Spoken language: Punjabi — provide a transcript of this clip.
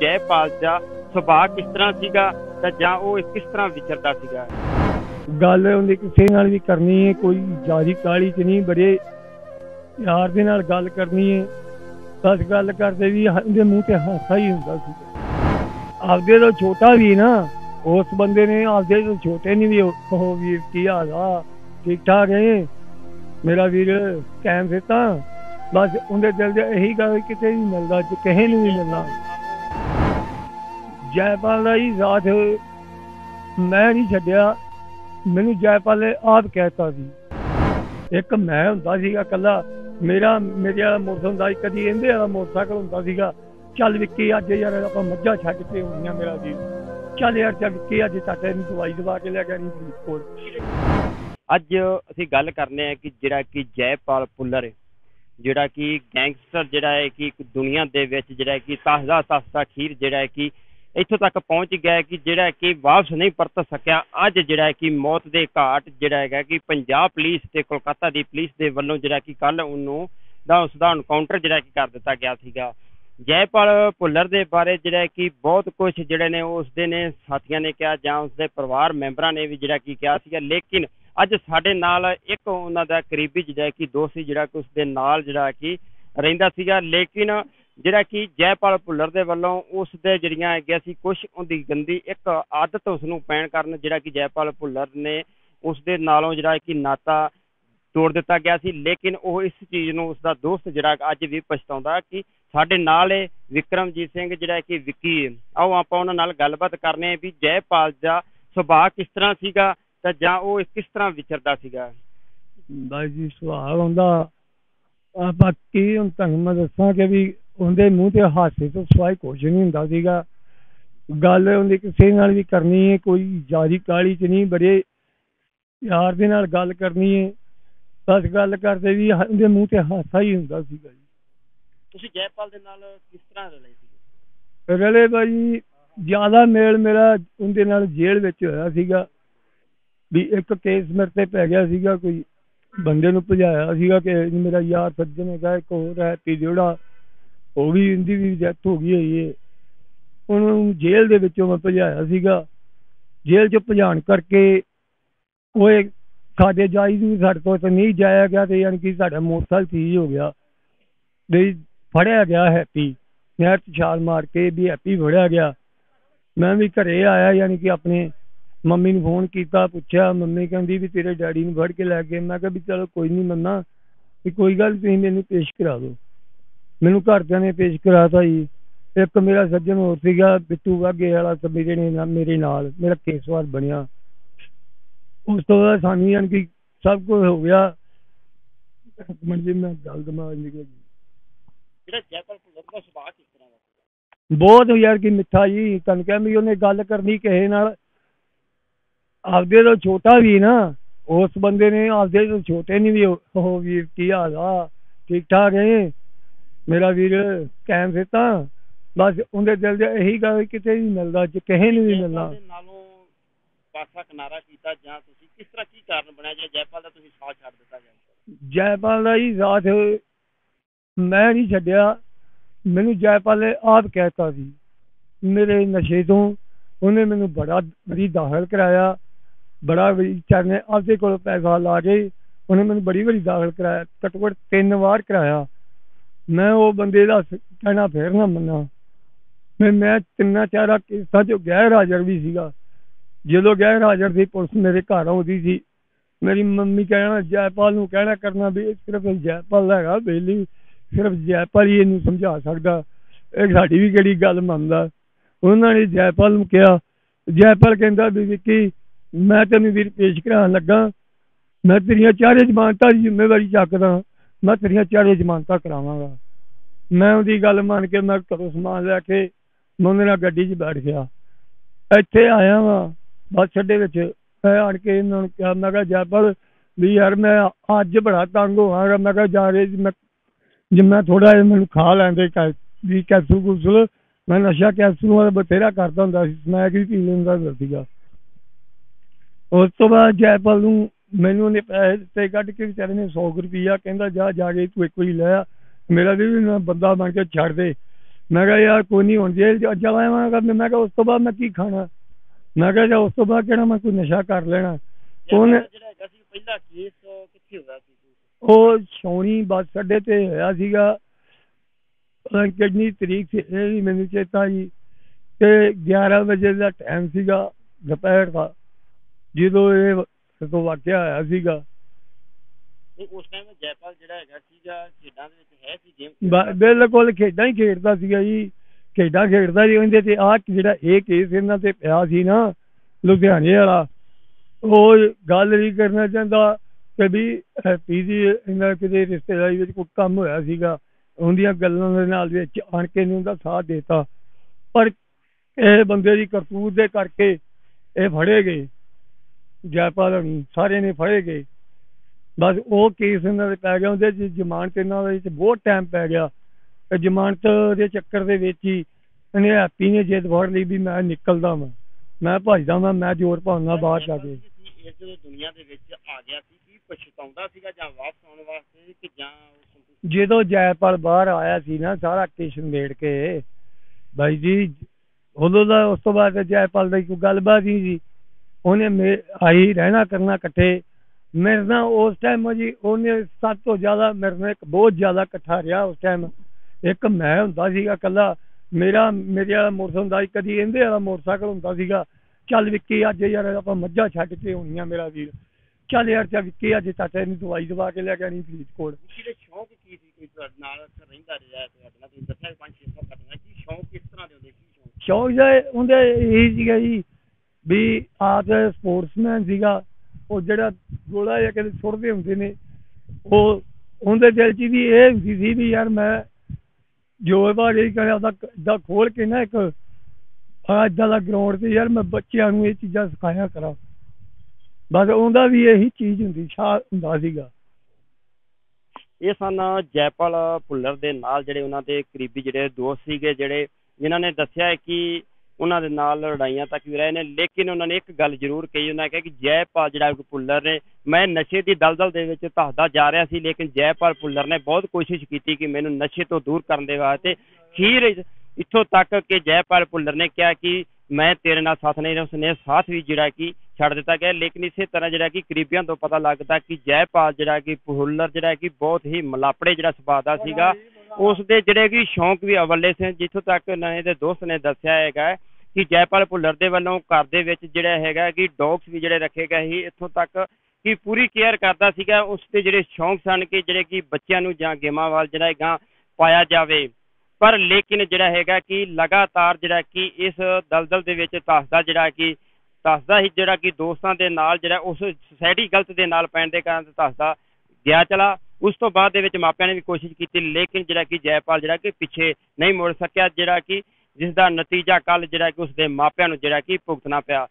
ਜੈਪਾਲ ਦਾ ਸੁਭਾਅ ਕਿਸ ਤਰ੍ਹਾਂ ਸੀਗਾ ਤਾਂ ਜਾਂ ਉਹ ਕਿਸ ਤਰ੍ਹਾਂ ਵਿਚਰਦਾ ਸੀਗਾ? ਗੱਲ ਉਹਦੀ ਕਿਸੇ ਨਾਲ ਵੀ ਕਰਨੀ ਹੈ, ਕੋਈ ਜਾਰੀ ਕਾਲੀ ਚ ਨਹੀਂ, ਬੜੇ ਯਾਰ ਦੇ ਨਾਲ ਗੱਲ ਕਰਨੀ ਹੈ। ਬਸ ਗੱਲ ਕਰਦੇ ਵੀ ਉਹਦੇ ਮੂੰਹ ਤੇ ਹਾਸਾ ਹੀ ਹੁੰਦਾ ਸੀ। ਆਪਦੇ ਤੋਂ ਛੋਟਾ ਵੀ ਨਾ, ਉਸ ਬੰਦੇ ਨੇ ਆਪਦੇ ਤੋਂ ਛੋਟੇ ਨਹੀਂ ਵੀ ਉਹ ਉਹ ਵੀਰ ਕੀ ਹਾਲ ਆ ਠੀਕ ਠਾਕ ਹੈ ਮੇਰਾ ਵੀਰ ਕੈਮ ਸੇ ਬਸ ਉਹਦੇ ਦਿਲ 'ਚ ਇਹੀ ਗੱਲ ਕਿਤੇ ਨਹੀਂ ਮਿਲਦਾ ਜੇ ਕਿਸੇ ਨੂੰ ਮਿਲਣਾ। ਜੈਪਾਲ ਦਾ ਹੀ ਸਾਥ ਮੈਂ ਨਹੀਂ ਛੱਡਿਆ। ਮੈਨੂੰ ਜੈਪਾਲ ਨੇ ਆਪ ਕਹਿਤਾ ਸੀ। ਇੱਕ ਮੈਂ ਹੁੰਦਾ ਸੀਗਾ ਕੱਲਾ ਮੇਰਾ, ਮੇਰੇ ਵਾਲਾ ਮੋਟਰ ਹੁੰਦਾ ਸੀ, ਕਦੀ ਇਹਦੇ ਵਾਲਾ ਮੋਟਰਸਾਈਕਲ ਹੁੰਦਾ ਸੀਗਾ। ਚੱਲ ਵਿੱਕੀ, ਅੱਜ ਯਾਰ ਆਪਾਂ ਮੱਝਾਂ ਛੱਡ ਕੇ ਹੋਣੀਆਂ ਮੇਰਾ ਜੀ। ਚੱਲ ਯਾਰ, ਚੱਲ ਵਿੱਕੀ, ਅੱਜ ਚਾਚੇ ਨੂੰ ਦਵਾਈ ਦਵਾ ਕੇ ਲੈ ਗਿਆ ਨਹੀਂ ਫਰੀਦਕੋਟ ਅੱਜ ਅਸੀਂ ਗੱਲ ਕਰਨੇ ਆ ਕਿ ਜਿਹੜਾ ਕਿ ਜੈਪਾਲ ਪੁੱਲਰ, ਜਿਹੜਾ ਕਿ ਗੈਂਗਸਟਰ ਜਿਹੜਾ ਹੈ ਕਿ ਇੱਕ ਦੁਨੀਆ ਦੇ ਵਿੱਚ ਜਿਹੜਾ ਕਿ ਤਾਜ਼ਾ ਤਾਜ਼ਾ ਖੀਰ ਜਿਹੜਾ ਹੈ ਕਿ ਇੱਥੋਂ ਤੱਕ ਪਹੁੰਚ ਗਿਆ ਹੈ ਕਿ ਜਿਹੜਾ ਕਿ ਵਾਪਸ ਨਹੀਂ ਪਰਤ ਸਕਿਆ। ਅੱਜ ਜਿਹੜਾ ਹੈ ਕਿ ਮੌਤ ਦੇ ਘਾਟ ਜਿਹੜਾ ਹੈਗਾ ਕਿ ਪੰਜਾਬ ਪੁਲਿਸ ਤੇ ਕੋਲਕਾਤਾ ਦੀ ਪੁਲਿਸ ਦੇ ਵੱਲੋਂ ਜਿਹੜਾ ਕਿ ਕੱਲ ਉਹਨੂੰ ਦਾ ਉਸ ਦਾ ਐਨਕਾਊਂਟਰ ਜਿਹੜਾ ਕਿ ਕਰ ਦਿੱਤਾ ਗਿਆ ਸੀਗਾ। ਜੈਪਾਲ ਭੁੱਲਰ ਦੇ ਬਾਰੇ ਜਿਹੜਾ ਕਿ ਬਹੁਤ ਕੁਝ ਜਿਹੜੇ ਨੇ ਉਸ ਦੇ ਨੇ ਸਾਥੀਆਂ ਨੇ ਕਿਹਾ ਜਾਂ ਉਸ ਦੇ ਪਰਿਵਾਰ ਮੈਂਬਰਾਂ ਨੇ ਵੀ ਜਿਹੜਾ ਕਿ ਕਿਹਾ ਸੀਗਾ। ਲੇਕਿਨ ਅੱਜ ਸਾਡੇ ਨਾਲ ਇੱਕ ਉਹਨਾਂ ਦਾ ਕਰੀਬੀ ਜਿਹੜਾ ਕਿ ਦੋਸਤ ਸੀ ਜਿਹੜਾ ਕਿ ਉਸ ਦੇ ਨਾਲ ਜਿਹੜਾ ਕਿ ਰਹਿੰਦਾ ਸੀਗਾ। ਲੇਕਿਨ ਜਿਹੜਾ ਕਿ ਜੈਪਾਲ ਭੁੱਲਰ ਦੇ ਵੱਲੋਂ ਉਸ ਦੇ ਜਿਹੜੀਆਂ ਹੈਗੀਆਂ ਸੀ ਕੁਝ ਉਹਦੀ ਗੰਦੀ ਇੱਕ ਆਦਤ ਉਸ ਨੂੰ ਪੈਣ ਕਾਰਨ ਜਿਹੜਾ ਕਿ ਜੈਪਾਲ ਭੁੱਲਰ ਨੇ ਉਸ ਦੇ ਨਾਲੋਂ ਜਿਹੜਾ ਕਿ ਨਾਤਾ ਤੋੜ ਦਿੱਤਾ ਗਿਆ ਸੀ ਲੇਕਿਨ ਉਹ ਇਸ ਚੀਜ਼ ਨੂੰ ਉਸ ਦਾ ਦੋਸਤ ਜਿਹੜਾ ਅੱਜ ਵੀ ਪਛਤਾਉਂਦਾ ਕਿ ਸਾਡੇ ਨਾਲ ਇਹ ਵਿਕਰਮਜੀਤ ਸਿੰਘ ਜਿਹੜਾ ਕਿ ਵਿੱਕੀ ਹੈ। ਆਓ ਆਪਾਂ ਉਹਨਾਂ ਨਾਲ ਗੱਲਬਾਤ ਕਰਨੇ ਆ ਵੀ ਜੈਪਾਲ ਦਾ ਸੁਭਾਅ ਕਿਸ ਤਰ੍ਹਾਂ ਸੀਗਾ ਤਾਂ ਜਾਂ ਉਹ ਕਿਸ ਤਰ੍ਹਾਂ ਵਿਚਰਦਾ ਸੀਗਾ ਬਾਈ ਜੀ, ਸੁਭਾਅ ਹੁੰਦਾ ਆ ਬਾਕੀ ਹੁਣ ਤੁਹਾਨੂੰ ਮੈਂ ਦੱਸਾਂ ਕਿ ਵੀ ਉਹਦੇ ਮੂੰਹ ਤੇ ਹਾਸੇ ਤੋਂ ਸਿਵਾਏ ਕੁਝ ਨਹੀਂ ਹੁੰਦਾ ਸੀਗਾ। ਗੱਲ ਉਹਦੀ ਕਿਸੇ ਨਾਲ ਵੀ ਕਰਨੀ ਹੈ ਕੋਈ ਜਾਰੀ ਕਾਲੀ ਚ ਨਹੀਂ ਬੜੇ ਯਾਰ ਦੇ ਨਾਲ ਗੱਲ ਕਰਨੀ ਹੈ। ਬਸ ਗੱਲ ਕਰਦੇ ਵੀ ਉਹਦੇ ਮੂੰਹ ਤੇ ਹਾਸਾ ਹੀ ਹੁੰਦਾ ਸੀਗਾ ਜੀ। ਤੁਸੀਂ ਜੈਪਾਲ ਦੇ ਨਾਲ ਕਿਸ ਤਰ੍ਹਾਂ ਰਲੇ ਸੀ ਰਲੇ ਬਾਈ ਜ਼ਿਆਦਾ ਮੇਲ ਮੇਰਾ ਉਹਦੇ ਨਾਲ ਜੇਲ੍ਹ ਵਿੱਚ ਹੋਇਆ ਸੀਗਾ। ਵੀ ਇੱਕ ਕੇਸ ਮੇਰੇ ਤੇ ਪੈ ਗਿਆ ਸੀਗਾ ਕੋਈ ਬੰਦੇ ਨੂੰ ਭਜਾਇਆ ਸੀਗਾ ਕਿ ਮੇਰਾ ਯਾਰ ਸੱਜਣ ਹੈਗਾ ਇੱਕ ਹੋਰ ਹੈ ਪੀ ਜਿਹੜਾ ਉਹ ਵੀ ਇਹਦੀ ਵੀ ਡੈਥ ਹੋ ਗਈ ਹੋਈ ਹੈ ਉਹਨੂੰ ਜੇਲ੍ਹ ਦੇ ਵਿੱਚੋਂ ਮੈਂ ਭਜਾਇਆ ਸੀਗਾ। ਜੇਲ੍ਹ 'ਚ ਭਜਾਣ ਕਰਕੇ ਉਹ ਸਾਡੇ ਜਾਈ ਨੂੰ ਸਾਡੇ ਤੋਂ ਤਾਂ ਨਹੀਂ ਜਾਇਆ ਗਿਆ ਤੇ ਯਾਨੀ ਕਿ ਸਾਡਾ ਮੋਟਰਸਾਈਕਲ ਸੀਜ਼ ਹੋ ਗਿਆ। ਵੀ ਫੜਿਆ ਗਿਆ ਹੈਪੀ। ਨਹਿਰ 'ਚ ਛਾਲ ਮਾਰ ਕੇ ਵੀ ਹੈਪੀ ਫੜਿਆ ਗਿਆ। ਮੈਂ ਵੀ ਘਰੇ ਆਇਆ ਯਾਨੀ ਕਿ ਆਪਣੇ ਮੰਮੀ ਨੂੰ ਫੋਨ ਕੀਤਾ ਪੁੱਛਿਆ। ਮੰਮੀ ਕਹਿੰਦੀ ਵੀ ਤੇਰੇ ਡੈਡੀ ਨੂੰ ਫੜ ਕੇ ਲੈ ਗਏ। ਮੈਂ ਕਿਹਾ ਵੀ ਚਲੋ ਕੋਈ ਨਹੀਂ ਮੰਨਾ ਵੀ ਕੋਈ ਗੱਲ ਨੀ, ਤੁਸੀਂ ਮੈਨੂੰ ਪੇਸ਼ ਕਰਾ ਦਿਓ। ਮੈਨੂੰ ਘਰਦਿਆਂ ਨੇ ਪੇਸ਼ ਕਰਾਤਾ ਜੀ। ਇੱਕ ਮੇਰਾ ਸੱਜਣ ਹੋਰ ਸੀਗਾ ਬਿੱਟੂ ਵਾਗੇ ਵਾਲਾ ਤੇ ਮੇਰੇ ਨੇ ਨਾ- ਮੇਰੇ ਨਾਲ ਮੇਰਾ ਕੇਸਵਾਰ ਬਣਿਆ। ਉਸ ਤੋਂ ਬਾਅਦ ਸਾਨੂੰ ਯਾਨੀ ਕਿ ਸਭ ਕੁਝ ਹੋ ਗਿਆ। ਇੱਕ ਮਿੰਟ ਜੀ ਮੈਂ ਗੱਲ ਦਿਮਾਗ ਨਿਕਲ ਗਈ। ਜਿਹੜਾ ਜੈਪਾਲ ਭੁੱਲਰ ਦਾ ਸੁਭਾਅ ਕਿਸ ਤਰ੍ਹਾਂ ਦਾ ਬਹੁਤ ਯਾਰ ਕੀ ਮਿੱਠਾ ਜੀ ਤੁਹਾਨੂੰ ਕਹਿ ਵੀ ਉਹਨੇ ਗੱਲ ਕਰਨੀ ਕਿਸੇ ਨਾਲ। ਆਪਦੇ ਤੋਂ ਛੋਟਾ ਵੀ ਨਾ ਉਸ ਬੰਦੇ ਨੇ ਆਪਦੇ ਤੋਂ ਛੋਟੇ ਨਹੀਂ ਵੀ ਉਹ ਉਹ ਵੀਰ ਕੀ ਹਾਲ ਆ ਠੀਕ ਠਾਕ ਹੈ ਮੇਰਾ ਵੀਰ ਕੈਮ ਸੇ ਤਾਂ ਬਸ ਉਹਦੇ ਦਿਲ 'ਚ ਇਹੀ ਗੱਲ ਕਿਤੇ ਨਹੀਂ ਮਿਲਦਾ ਜੇ ਕਿਸੇ ਨੂੰ ਵੀ ਮਿਲਣਾ। ਜੈਪਾਲ ਦੇ ਨਾਲੋਂ ਪਾਸਾ ਕਿਨਾਰਾ ਕੀਤਾ ਜਾਂ ਤੁਸੀਂ ਕਿਸ ਤਰ੍ਹਾਂ ਕੀ ਕਾਰਨ ਬਣਿਆ ਜਿਹੜਾ ਜੈਪਾਲ ਦਾ ਤੁਸੀਂ ਸਾਥ ਛੱਡ ਦਿੱਤਾ ਗਿਆ ਜੈਪਾਲ ਦਾ ਹੀ ਸਾਥ ਮੈਂ ਨਹੀਂ ਛੱਡਿਆ। ਮੈਨੂੰ ਜੈਪਾਲ ਨੇ ਆਪ ਕਹਿਤਾ ਸੀ। ਮੇਰੇ ਨਸ਼ੇ ਤੋਂ ਉਹਨੇ ਮੈਨੂੰ ਬੜਾ ਬੜੀ ਦਾਖਲ ਕਰਾਇਆ। ਬੜਾ ਵਿਚਾਰ ਨੇ ਆਪਦੇ ਕੋਲ ਪੈਸਾ ਲਾ ਕੇ ਉਹਨੇ ਮੈਨੂੰ ਬੜੀ ਵਾਰੀ ਦਾਖਲ ਕਰਾਇਆ। ਘੱਟੋ ਘੱਟ ਤਿੰਨ ਵਾਰ ਕਰਾਇਆ। ਮੈਂ ਉਹ ਬੰਦੇ ਦਾ ਕਹਿਣਾ ਫੇਰ ਨਾ ਮੰਨਾ। ਮੈਂ ਮੈਂ ਤਿੰਨਾਂ ਚਾਰਾਂ ਕੇਸਾਂ 'ਚ ਗੈਰ ਹਾਜ਼ਰ ਵੀ ਸੀਗਾ। ਜਦੋਂ ਗੈਰ ਹਾਜ਼ਰ ਸੀ ਪੁਲਿਸ ਮੇਰੇ ਘਰ ਆਉਂਦੀ ਸੀ, ਮੇਰੀ ਮੰਮੀ ਕਹਿਣਾ, ਜੈਪਾਲ ਨੂੰ ਕਹਿਣਾ ਕਰਨਾ ਵੀ ਸਿਰਫ ਜੈਪਾਲ ਹੈਗਾ, ਬੇਲੀ। ਸਿਰਫ ਜੈਪਾਲ ਹੀ ਇਹਨੂੰ ਸਮਝਾ ਸਕਦਾ। ਇਹ ਸਾਡੀ ਵੀ ਕਿਹੜੀ ਗੱਲ ਮੰਨਦਾ? ਉਹਨਾਂ ਨੇ ਜੈਪਾਲ ਨੂੰ ਕਿਹਾ, ਜੈਪਾਲ ਕਹਿੰਦਾ ਵੀ ਵਿੱਕੀ, ਮੈਂ ਤੈਨੂੰ ਵੀਰ ਪੇਸ਼ ਕਰਾਉਣ ਲੱਗਾ। ਮੈਂ ਤੇਰੀਆਂ ਚਾਰੇ ਜ਼ਮਾਨਤਾਂ ਦੀ ਜ਼ਿੰਮੇਵਾਰੀ ਚੱਕਦਾ। ਮੈਂ ਤੇਰੀਆਂ ਚਾਰੇ ਜ਼ਮਾਨਤਾਂ ਕਰਾਵਾਂਗਾ। ਮੈਂ ਉਹਦੀ ਗੱਲ ਮੰਨ ਕੇ ਮੈਂ ਘਰੋਂ ਸਮਾਨ ਲੈ ਕੇ ਮੈਂ ਉਹਦੇ ਨਾਲ ਗੱਡੀ 'ਚ ਬੈਠ ਗਿਆ। ਇੱਥੇ ਆਇਆ ਵਾਂ, ਬੱਸ ਅੱਡੇ ਵਿੱਚ। ਮੈਂ ਆਣ ਕੇ ਇਹਨਾਂ ਨੂੰ ਕਿਹਾ, ਮੈਂ ਕਿਹਾ ਜੈਪਾਲ ਵੀ ਯਾਰ ਮੈਂ ਅੱਜ ਬੜਾ ਤੰਗ ਹੋਵਾਂਗਾ। ਮੈਂ ਕਿਹਾ, ਜਾ ਰਹੇ ਮੈਂ ਜੇ ਮੈਂ ਥੋੜਾ ਜਿਹਾ ਮੈਨੂੰ ਖਾ ਲੈਂਦੇ ਕੈ ਵੀ ਕੈਪਸੂਲ ਕੂਸੂਲ, ਮੈਂ ਨਸ਼ਾ ਕੈਪਸੂਲ ਬਥੇਰਾ ਕਰਦਾ ਹੁੰਦਾ ਸੀ ਸਮੈਕ ਵੀ ਪੀ ਲੈਂਦਾ ਹੁੰਦਾ ਸੀਗਾ। ਉਸ ਤੋਂ ਬਾਅਦ ਜੈਪਾਲ ਨੂੰ ਮੈਨੂੰ ਉਹਨੇ ਪੈਸੇ ਦਿੱਤੇ ਕੱਢ ਕੇ ਵਿਚਾਰੇ ਨੇ 100 ਰੁਪਈਆ ਕਹਿੰਦਾ ਜਾ ਜਾ ਕੇ ਤੂੰ ਇੱਕ ਵਾਰੀ ਲੈ ਆ। ਮੇਰਾ ਵੀ ਨਾ ਬੰਦਾ ਬਣ ਕੇ ਛੱਡ ਦੇ। ਮੈਂ ਕਿਹਾ ਯਾਰ ਕੋਈ ਨਹੀਂ ਹੁਣ ਜੇਲ੍ਹ ਜਾਵਾਂਗਾ ਮੈਂ ਕਿਹਾ ਉਸ ਤੋਂ ਬਾਅਦ ਮੈਂ ਕੀ ਖਾਣਾ? ਮੈਂ ਕਿਹਾ ਜਾਂ ਉਸ ਤੋਂ ਬਾਅਦ ਕਿਹੜਾ ਮੈਂ ਕੋਈ ਨਸ਼ਾ ਕਰ ਲੈਣਾ? ਉਹਨੇ ਜਿਹੜਾ ਹੈਗਾ ਸੀ ਪਹਿਲਾ ਕੇਸ ਕਿੱਥੇ ਹੋਇਆ ਸੀ? ਉਹ ਛਾਉਣੀ ਬੱਸ ਅੱਡੇ ਤੇ ਹੋਇਆ ਸੀਗਾ। ਪਤਾ ਕਿੰਨੀ ਤਰੀਕ ਸੀ ਇਹ ਵੀ ਮੈਨੂੰ ਚੇਤਾ ਜੀ। ਤੇ 11 ਵਜੇ ਦਾ ਟਾਈਮ ਸੀਗਾ ਦੁਪਹਿਰ ਦਾ। ਜਦੋਂ ਇਹ ਤੋਂ ਵਾਕਿਆ ਹੋਇਆ ਸੀਗਾ? ਤੇ ਉਸ ਟਾਈਮ ਜੈਪਾਲ ਜਿਹੜਾ ਹੈਗਾ ਸੀਗਾ ਖੇਡਾਂ ਦੇ ਵਿੱਚ ਹੈ ਸੀ ਗੇਮ ਬ- ਬਿਲਕੁਲ ਖੇਡਾਂ ਹੀ ਖੇਡਦਾ ਸੀਗਾ ਜੀ। ਖੇਡਾਂ ਖੇਡਦਾ ਸੀ ਉਹਦੇ ਤੇ ਆਹ ਜਿਹੜਾ ਇਹ ਕੇਸ ਇਹਨਾਂ ਤੇ ਪਿਆ ਸੀ ਨਾ ਲੁਧਿਆਣੇ ਵਾਲਾ ਉਹ ਗੱਲ ਨਹੀਂ ਕਰਨਾ ਚਾਹੁੰਦਾ ਕਿ ਵੀ ਦੀ ਇਹਨਾਂ ਕਿਤੇ ਰਿਸ਼ਤੇਦਾਰੀ ਵਿੱਚ ਕੋਈ ਕੰਮ ਹੋਇਆ ਸੀਗਾ ਉਹਦੀਆਂ ਗੱਲਾਂ ਦੇ ਨਾਲ ਵਿੱਚ ਆਣ ਕੇ ਨੇ ਉਹਦਾ ਸਾਥ ਦਿੱਤਾ। ਪਰ ਇਹ ਬੰਦੇ ਦੀ ਕਰਤੂਤ ਦੇ ਕਰਕੇ ਇਹ ਫੜੇ ਗਏ। ਜੈਪਾਲ ਹਣੀ ਸਾਰੇ ਨੇ ਫੜੇ ਗਏ। ਬਸ ਉਹ ਕੇਸ ਇਹਨਾਂ ਦੇ ਪੈ ਗਿਆ ਉਹਦੇ ਜ਼ਮਾਨਤ ਇਹਨਾਂ ਦੇ ਵਿੱਚ ਬਹੁਤ ਟਾਈਮ ਪੈ ਗਿਆ। ਤੇ ਜ਼ਮਾਨਤ ਦੇ ਚੱਕਰ ਦੇ ਵਿੱਚ ਹੀ ਇਹਨੇ ਹੈਪੀ ਨੇ ਜਿੱਦ ਫੜ ਲਈ ਵੀ ਮੈਂ ਨਿਕਲਦਾ ਵਾਂ। ਮੈਂ ਭੱਜਦਾ ਵਾਂ ਮੈਂ ਜ਼ੋਰ ਪਾਉਂਦਾ ਬਾਹਰ ਜਾ ਕੇ। ਜਦੋਂ ਦੁਨੀਆ ਦੇ ਵਿੱਚ ਆ ਗਿਆ ਸੀ ਕੀ ਪਛਤਾਉਂਦਾ ਸੀਗਾ ਜਾਂ ਵਾਪਸ ਆਉਣ ਵਾਸਤੇ ਕਿ ਜਾਂ ਉਹ ਸੰਤੁਸ਼ਟ ਜਦੋਂ ਜੈਪਾਲ ਬਾਹਰ ਆਇਆ ਸੀ ਨਾ ਸਾਰਾ ਕੇਸ ਨਿਬੇੜ ਕੇ ਬਾਈ ਜੀ ਉਦੋਂ ਦਾ ਉਸ ਤੋਂ ਬਾਅਦ ਜੈਪਾਲ ਦੀ ਕੋਈ ਗੱਲਬਾਤ ਨਹੀਂ ਸੀ। ਉਹਨੇ ਮੇ ਆਈ ਰਹਿਣਾ ਕਰਨਾ ਇਕੱਠੇ। ਮੇਰੇ ਨਾਲ ਉਸ ਟਾਈਮ ਜੀ ਉਹਨੇ ਸਭ ਤੋਂ ਜ਼ਿਆਦਾ ਮੇਰੇ ਨਾਲ ਇੱਕ ਬਹੁਤ ਜ਼ਿਆਦਾ ਇਕੱਠਾ ਰਿਹਾ ਉਸ ਟਾਈਮ ਇੱਕ ਮੈਂ ਹੁੰਦਾ ਸੀਗਾ ਇਕੱਲਾ। ਮੇਰਾ ਮੇਰੇ ਵਾਲਾ ਮੋਟਰਸਾਈਕਲ ਹੁੰਦਾ ਸੀ ਕਦੀ ਇਹਦੇ ਵਾਲਾ ਮੋਟਰਸਾਈਕਲ ਹੁੰਦਾ ਸੀਗਾ। ਚੱਲ ਵਿੱਕੀ ਅੱਜ ਯਾਰ ਆਪਾਂ ਮੱਝਾਂ ਛੱਡ ਕੇ ਆਉਣੀਆਂ ਮੇਰਾ ਵੀਰ। ਚੱਲ ਯਾਰ ਚੱਲ ਵਿੱਕੀ ਅੱਜ ਚਾਚਾ ਨੂੰ ਦਵਾਈ ਦਵਾ ਕੇ ਲੈ ਕੇ ਆਣੀ ਫਰੀਦਕੋਟ। ਕਿਹਦੇ ਸ਼ੌਂਕ ਕੀ ਸੀ? ਕੋਈ ਤੁਹਾਡੇ ਨਾਲ ਰਹਿੰਦਾ ਰਿਹਾ ਤੁਹਾਡੇ ਨਾਲ? ਤੁਸੀਂ ਦੱਸਿਆ ਪੰਜ ਛੇ ਸਾਲ ਕੱਟਣਾ ਕੀ ਸ਼ੌਂਕ ਕਿਸ ਤਰ੍ਹਾਂ ਦੇ ਹੁੰਦੇ ਕੀ ਸ਼ੌਂਕ ਸ਼ੌਕ ਜਿਹਾ ਉਹਦੇ ਇਹ ਸੀਗਾ ਜੀ। ਵੀ ਆਪ ਸਪੋਰਟਸਮੈਨ ਸੀਗਾ, ਉਹ ਜਿਹੜਾ ਗੋਲਾ ਜਿਹਾ ਕਦੇ ਸੁੱਟਦੇ ਹੁੰਦੇ ਨੇ, ਉਹ ਉਹਦੇ ਦਿਲ 'ਚ ਵੀ ਇਹ ਹੁੰਦੀ ਸੀ ਵੀ ਯਾਰ ਮੈਂ ਜੋ ਬਾਰੇ ਕਰਿਆ ਉਹਦਾ ਦਾ ਖੋਲ ਕੇ ਨਾ ਇੱਕ, ਆ ਦਾ ਗਰਾਊਂਡ ਤੇ ਯਾਰ ਮੈਂ ਬੱਚਿਆਂ ਨੂੰ ਇਹ ਚੀਜ਼ਾਂ ਸਿਖਾਇਆ ਕਰਾਂ। ਬਸ ਉਹਦਾ ਵੀ ਇਹੀ ਚੀਜ਼ ਹੁੰਦੀ ਸ਼ਾ ਹੁੰਦਾ ਸੀਗਾ। ਇਹ ਸਨ ਜੈਪਾਲ ਭੁੱਲਰ ਦੇ ਨਾਲ ਜਿਹੜੇ ਉਹਨਾਂ ਦੇ ਕਰੀਬੀ ਜਿਹੜੇ ਦੋਸਤ ਸੀਗੇ, ਜਿਹੜੇ ਜਿਨ੍ਹਾਂ ਨੇ ਦੱਸਿਆ ਕਿ ਉਹਨਾਂ ਦੇ ਨਾਲ ਲੜਾਈਆਂ ਤੱਕ ਵੀ ਰਹੇ ਨੇ, ਲੇਕਿਨ ਉਹਨਾਂ ਨੇ ਇੱਕ ਗੱਲ ਜ਼ਰੂਰ ਕਹੀ, ਉਹਨਾਂ ਕਿਹਾ ਕਿ ਜੈਪਾਲ ਜਿਹੜਾ ਕਿ ਭੁੱਲਰ ਨੇ, ਮੈਂ ਨਸ਼ੇ ਦੀ ਦਲਦਲ ਦੇ ਵਿੱਚ ਧੱਸਦਾ ਜਾ ਰਿਹਾ ਸੀ, ਲੇਕਿਨ ਜੈਪਾਲ ਭੁੱਲਰ ਨੇ ਬਹੁਤ ਕੋਸ਼ਿਸ਼ ਕੀਤੀ ਕਿ ਮੈਨੂੰ ਨਸ਼ੇ ਤੋਂ ਦੂਰ ਕਰਨ ਦੇ ਵਾਸਤੇ, ਖੀਰ ਇੱਥੋਂ ਤੱਕ ਕਿ ਜੈਪਾਲ ਭੁੱਲਰ ਨੇ ਕਿਹਾ ਕਿ ਮੈਂ ਤੇਰੇ ਨਾਲ ਸਾਥ ਨਹੀਂ ਰਿਹਾ ਉਸਨੇ ਸਾਥ ਵੀ ਜਿਹੜਾ ਕਿ ਛੱਡ ਦਿੱਤਾ ਗਿਆ, ਲੇਕਿਨ ਇਸੇ ਤਰ੍ਹਾਂ ਜਿਹੜਾ ਕਿ ਕਰੀਬੀਆਂ ਤੋਂ ਪਤਾ ਲੱਗਦਾ ਕਿ ਜੈਪਾਲ ਜਿਹੜਾ ਕਿ ਭੁੱਲਰ ਜਿਹੜਾ ਕਿ ਬਹੁਤ ਹੀ ਮਲਾਪੜੇ ਜਿਹੜਾ ਸੁਭਾਅ ਦਾ ਸੀਗਾ ਉਸ ਦੇ ਜਿਹੜੇ ਕਿ ਸ਼ੌਂਕ ਵੀ ਅਵੱਲੇ ਸੀ ਜਿੱਥੋਂ ਤੱਕ ਉਹਨਾਂ ਦੇ ਦੋਸਤ ਨੇ ਦੱਸਿਆ ਹੈਗਾ ਕਿ ਜੈਪਾਲ ਭੁੱਲਰ ਦੇ ਵੱਲੋਂ ਘਰ ਦੇ ਵਿੱਚ ਜਿਹੜਾ ਹੈਗਾ ਕਿ ਡੌਗਸ ਵੀ ਜਿਹੜੇ ਰੱਖੇ ਗਏ ਸੀ, ਇੱਥੋਂ ਤੱਕ ਕਿ ਪੂਰੀ ਕੇਅਰ ਕਰਦਾ ਸੀਗਾ, ਉਸ ਦੇ ਜਿਹੜੇ ਸ਼ੌਂਕ ਸਨ ਕਿ ਜਿਹੜੇ ਕਿ ਬੱਚਿਆਂ ਨੂੰ ਜਾਂ ਗੇਮਾਂ ਵੱਲ ਜਿਹੜਾ ਹੈਗਾ ਪਾਇਆ ਜਾਵੇ। ਪਰ ਲੇਕਿਨ ਜਿਹੜਾ ਹੈਗਾ ਕਿ ਲਗਾਤਾਰ ਜਿਹੜਾ ਕਿ ਇਸ ਦਲਦਲ ਦੇ ਵਿੱਚ ਧੱਸਦਾ ਜਿਹੜਾ ਕਿ ਤਸਦਾ ਹੀ ਜਿਹੜਾ ਕਿ ਦੋਸਤਾਂ ਦੇ ਨਾਲ ਜਿਹੜਾ ਉਸ ਸੋਸਾਇਟੀ ਗਲਤ ਦੇ ਨਾਲ ਪੈਣ ਦੇ ਕਾਰਨ ਧੱਸਦਾ ਗਿਆ ਚਲਾ। ਉਸ ਤੋਂ ਬਾਅਦ ਦੇ ਵਿੱਚ ਮਾਪਿਆਂ ਨੇ ਵੀ ਕੋਸ਼ਿਸ਼ ਕੀਤੀ, ਲੇਕਿਨ ਜਿਹੜਾ ਕਿ ਜੈਪਾਲ ਜਿਹੜਾ ਕਿ ਪਿੱਛੇ ਨਹੀਂ ਮੁੜ ਸਕਿਆ, ਜਿਹੜਾ ਕਿ ਜਿਸਦਾ ਨਤੀਜਾ ਕੱਲ ਜਿਹੜਾ ਕਿ ਉਸਦੇ ਮਾਪਿਆਂ ਨੂੰ ਜਿਹੜਾ ਕਿ ਭੁਗਤਣਾ ਪਿਆ।